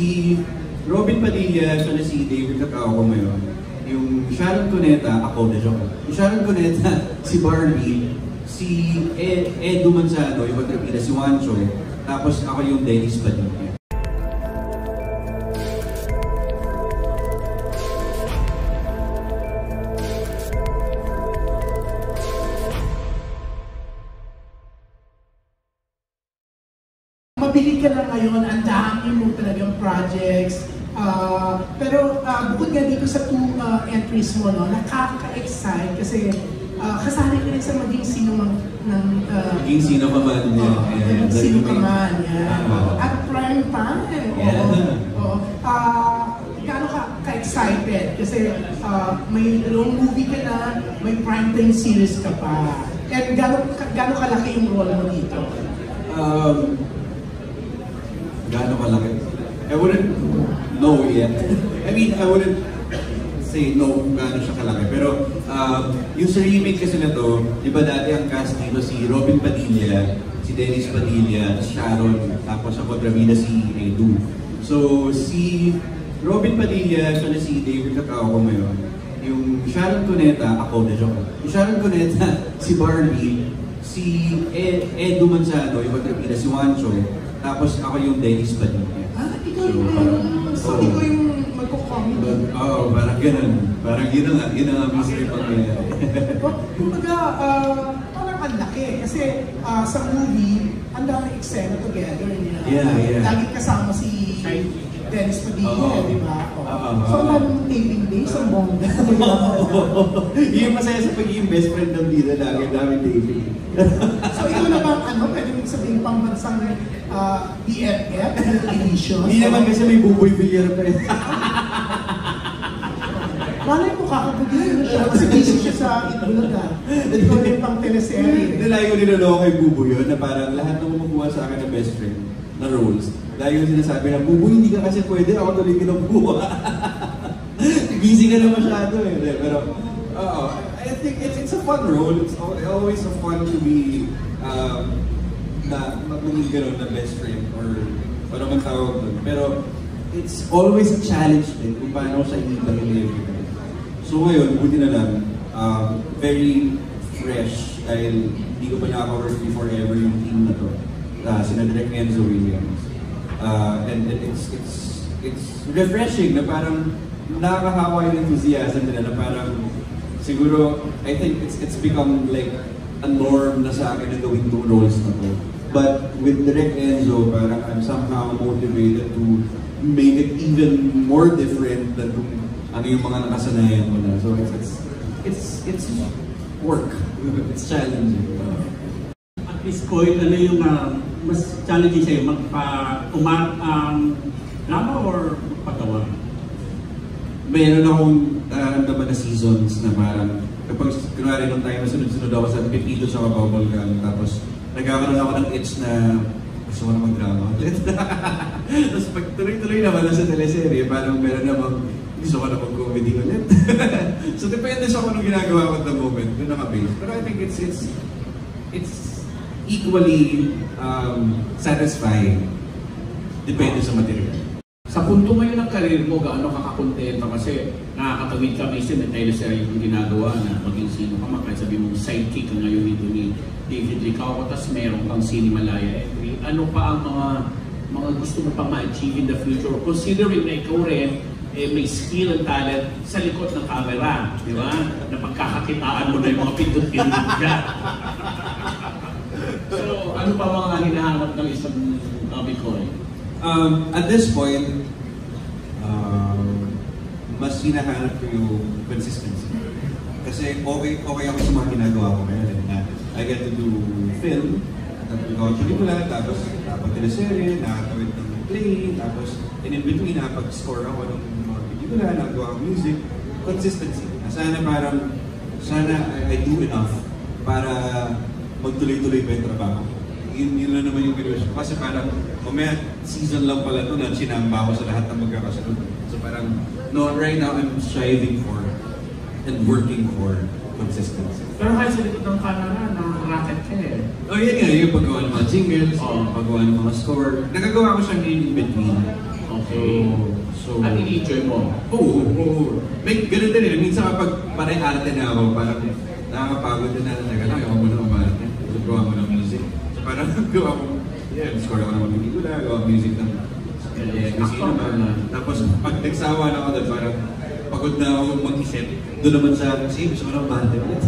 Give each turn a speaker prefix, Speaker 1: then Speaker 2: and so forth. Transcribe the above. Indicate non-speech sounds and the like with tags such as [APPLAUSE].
Speaker 1: Si Robin Padilla, siya na si David Cacao ko ngayon. Yung Sharon Cuneta, ako na joke. Yung Sharon Cuneta, [LAUGHS] si Barbie, si Ed, Ed Dumanzano, yung kontrabida, si Juancho, tapos ako yung Dennis Padilla.
Speaker 2: Mabilig ka lang ngayon, ang dami mo talagang projects. Ah, pero ah, bukod nga dito sa two ah, entries mo, no, nakaka-excite kasi uh, kasali ka rin sa maging sino mang ng ah,
Speaker 1: Maging sino ka man niya. Eh,
Speaker 2: maging sino ka man, yan.
Speaker 1: Oo.
Speaker 2: At prime time.
Speaker 1: Yeah.
Speaker 2: Oo. Oo. Ah, gaano ka ka-excited? Kasi ah, may long movie ka na, may prime time series ka pa. And gaano, gaano kalaki yung role mo dito?
Speaker 1: Um, gaano kalaki? I wouldn't know yet. [LAUGHS] I mean, I wouldn't say no kung gaano siya kalaki. Pero um, yung sa remake kasi na to, di ba dati ang cast dito si Robin Padilla, si Dennis Padilla, si Sharon, tapos ang kontrabida si Edu. So, si Robin Padilla, siya na si David Cacao ko ngayon. Yung Sharon Cuneta, ako na joke. Yung Sharon Cuneta, [LAUGHS] si Barbie, si Ed, Ed Dumanzano, yung kontrabida, si Juancho, tapos ako yung Dennis Padilla.
Speaker 2: Ah, ikaw
Speaker 1: So,
Speaker 2: yung,
Speaker 1: parang-
Speaker 2: so, yung magko-comedy.
Speaker 1: Oo, oh, parang ganun. Parang yun nga, yun na nga mismo yung pangyayari. [LAUGHS]
Speaker 2: Kumbaga, ah, parang ang laki. Kasi ah, sa movie, ang dami eksena together niya.
Speaker 1: Yeah, yeah.
Speaker 2: Lagi kasama si Dennis Padilla,
Speaker 1: Oo.
Speaker 2: di ba? Oo.
Speaker 1: Oo,
Speaker 2: so,
Speaker 1: oo.
Speaker 2: ang dami mong taping days, ang bongga. [LAUGHS]
Speaker 1: yung masaya sa pagiging best friend ng bida lagi, dami dating. [LAUGHS]
Speaker 2: so, ikaw na bang, ano, pwede mong sabihin pang bansang ah, BFF, edition?
Speaker 1: Hindi naman kasi may buboy bilyar pa eh.
Speaker 2: Malay mo kakabugin siya kasi busy siya sa Itbulaga. Ikaw na yung pang teleserye.
Speaker 1: Ko niloloko kay Buboy yun na parang lahat ng kumukuha sa akin ng best friend na roles. Lagi ko sinasabi na, Buboy, hindi ka kasi pwede, ako tuloy kinukuha. [LAUGHS] Busy ka na masyado eh. Pero, oo, I think it's, it's a fun role. It's al- always a fun to be um, na maging gano'n na best friend or ano man tawag doon. Pero, it's always a challenge din kung paano siya i-deliver. So ngayon, buti na lang, um, very fresh dahil hindi ko pa nakaka-work before ever yung team na to. Uh, sina Direk Enzo Williams. Uh, and, and it's, it's, it's refreshing na parang nakakahawa yung enthusiasm nila na parang siguro, I think it's, it's become like a norm na sa akin na gawin tong roles na to. But with Direk Enzo, parang I'm somehow motivated to make it even more different than kung ano yung mga nakasanayan ko na. So it's, it's, it's, it's work. [LAUGHS] It's challenging.
Speaker 3: At this point, ano yung ah, mas challenging sa'yo? Magpa, uma, um, drama or magpagawa?
Speaker 1: Mayroon akong nararamdaman na seasons na parang kapag kunwari nung time na sunod-sunod ako sa Pepito sa Bubble Gum, tapos nagkakaroon ako ng itch na gusto ko na mag-drama ulit. [LAUGHS] tapos pag tuloy-tuloy naman sa teleserye, parang meron namang gusto ko na mag-comedy ulit. [LAUGHS] so depende sa kung anong ginagawa ko at the moment, doon naka-base. Pero I think it's, it's, it's equally um, satisfying. Depende sa material.
Speaker 4: Sa punto ngayon ng karir mo, gaano ka kakontento kasi nakakatawid ka minsan may teleserye yung ginagawa na maging sino ka man. Sabi mong sidekick ka ngayon dito ni David Licao, tapos meron kang Cinemalaya entry. Ano pa ang mga mga gusto mo pa ma-achieve in the future? Considering na ikaw rin, eh, may skill and talent sa likod ng camera, di ba? Na pagkakakitaan mo na yung mga pindot-pindot dyan. so, ano pa mga hinahanap ng isang uh, Bicoy?
Speaker 1: Um, at this point, mas hinahanap ko yung consistency. Kasi okay, okay ako sa mga ginagawa ko ngayon. eh, I get to do film, nagagawa ko pelikula, tapos dapat teleserye, nakatawid ng play, tapos and in between, nakapag-score ako ng mga pelikula, nagawa ko music. Consistency. Na Sana parang, sana I, I do enough para magtuloy-tuloy pa yung trabaho yun, yun lang naman yung ko. Kasi parang, mamaya season lang pala ito na sinamba ako sa lahat ng magkakasunod. So parang, no, right now I'm striving for and working for consistency.
Speaker 4: Pero kahit sa likod ng camera, nakaka-racket ka eh.
Speaker 1: Oh, yun nga, yung paggawa ng mga jingles,
Speaker 4: Oo.
Speaker 1: paggawa ng mga score. Nagagawa ko siya in between.
Speaker 4: Okay. Okay.
Speaker 1: So,
Speaker 4: At in-enjoy mo.
Speaker 1: Oo, oo, oo. May ganun din eh. Minsan kapag pare arte na ako, parang nakakapagod din na teka lang, ako muna umarte. So, gawa mo ng music. So, parang [LAUGHS] gawa mo, yeah, score ako ng mga pelikula, gawa music ng kasi
Speaker 4: Actor ka na.
Speaker 1: Tapos, pag nagsawa na ako doon, parang pagod na ako mag-isip. Doon naman sa, sige, gusto ko na umarte ulit.